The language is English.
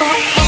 Oh,